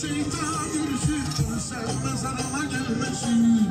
şeytan yürüsün Sen mezarıma gelmesin.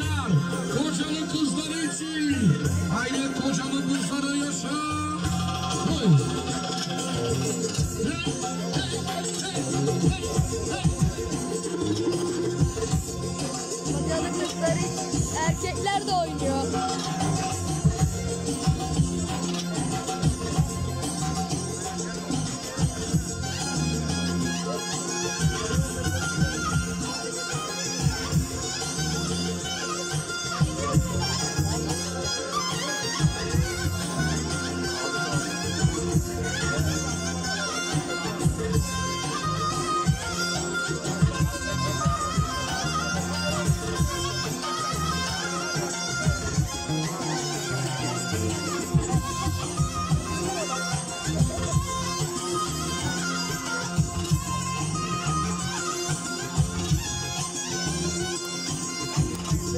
500 dinar kocalı kızları için. Haydi kocalı kızları yaşa. Hey. Hey, hey, hey, hey, hey. Kocalı kızlar için erkekler de oynuyor.